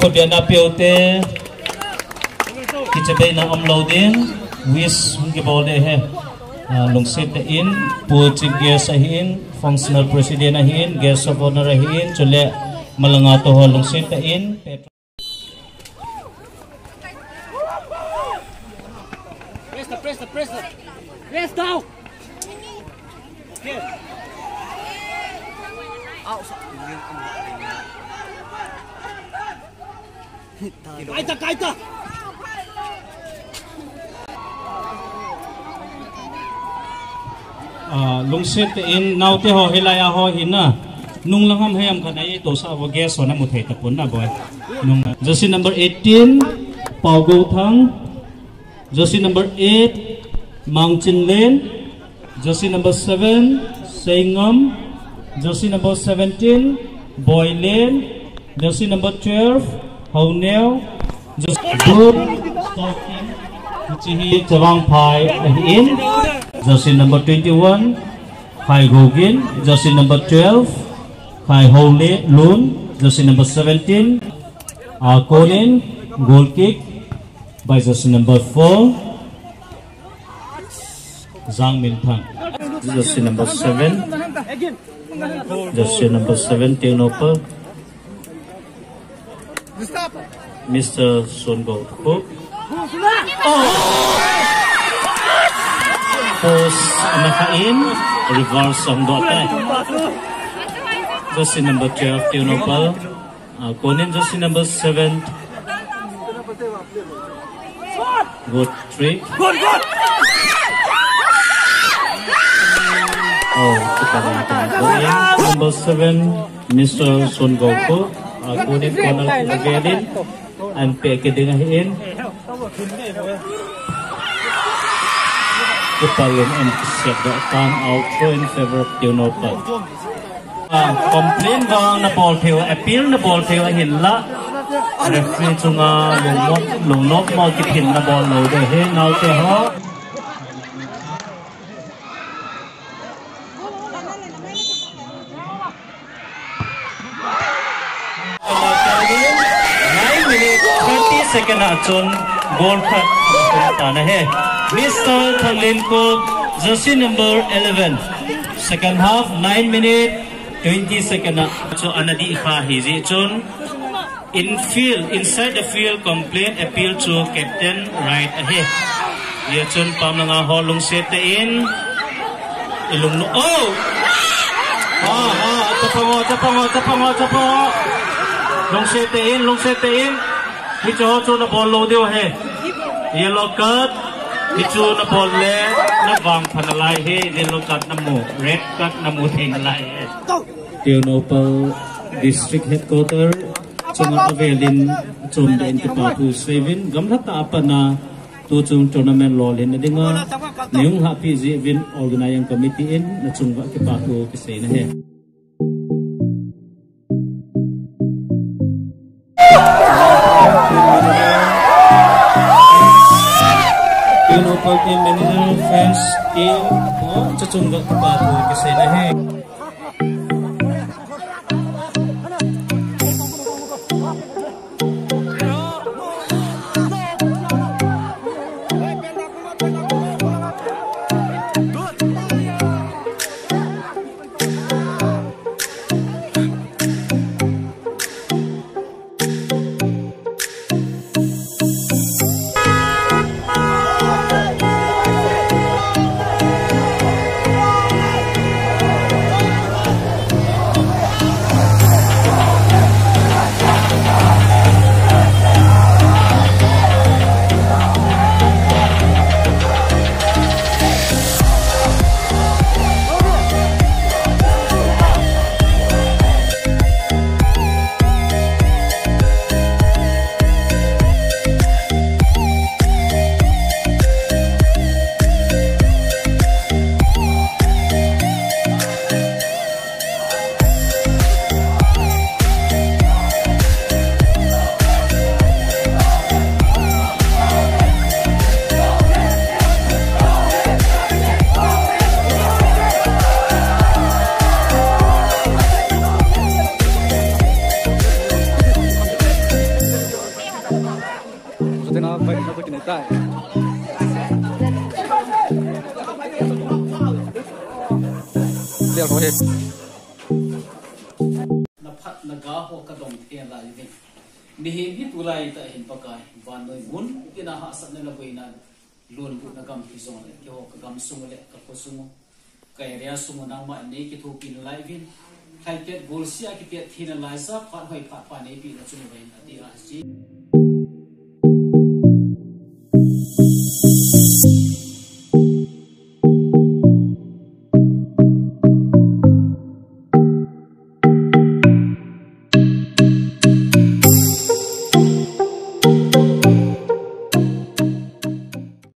ko kordiana peote kichabe na amloading wis ngi bolde he long lungset in puching gas hin functional president hin guest of honor hin chule malanga to ho lungset in Presta, presta, presta. Outside. Kaita, kaita. À, lung set in nau te ho helaya ho hin na. Nung lang ham hayam kan ai to sa wa gas ho na mu thei ta pon na boy nung jersey number 18 Pau Go Thang jersey number 8 Mang Chin Len jersey number 7 Sengam jersey number 17 Boy Len jersey number 12 Hau Neo jersey good talking chi hi chawang phai in jersey number 21 Khai Gogin jersey number 12 Khai Hole Loon jersey number 17 uh, Colin goal kick by jersey number 4 Zhang Min jersey number 7 jersey number 7 Tinopa Mr. Sun Go Hook post nakain reverse ang dote jersey number 12 Tionopal uh, kunin jersey number 7 good trick Good, good. oh kita number 7 Mr. Sun Goku uh, kunin Conal Kugelin and pekedingahin Kupalin and set the time out for in favor of Tionopal. Uh, complain bang na ball theo appeal na ball theo hin la referee chunga lungnok lungnok mo kipin na ball lo de he nau te ho nine minute second second chun goal phat ta na he Mr. Thanglin ko jersey number 11 second half 9 minute 20 second na so, anadi kha hizi chun in field, inside the field, complaint appeal to captain right ahead. Ye chun pam nga holung set in. Ilung no oh! Ah ah tapango tapango tapango tapango long set in long set in hi cho chu na ball lo dio he yellow card hi chu na ball le na wang phanalai he yellow card na mu red card na mu theng lai he Tionopal District Headquarter. Chung avelin chum den ki pa thu sevin gamla ta apana tu chung tournament law len dinga neung happy ji win organizing committee in chung wa ki pa thu ki se yun know, for team manager, fans, team, oh, tsutsunga ko pa kasi na hey. Vậy nó có chuyện này tại. Liệu có hết. Na phát na ga ho ka dong thian lai ni mi hi hi tu lai ta hin pakai van noi gun ki na ha sa na la boina lun bu na gam ki zong le ki ho gam sung le ka cô sung. Ka area sung na ma này ki thu pin lai vin khai ke gol sia ki pe thin lai sa phat hoi phát pa ne pi na chung bai na ti a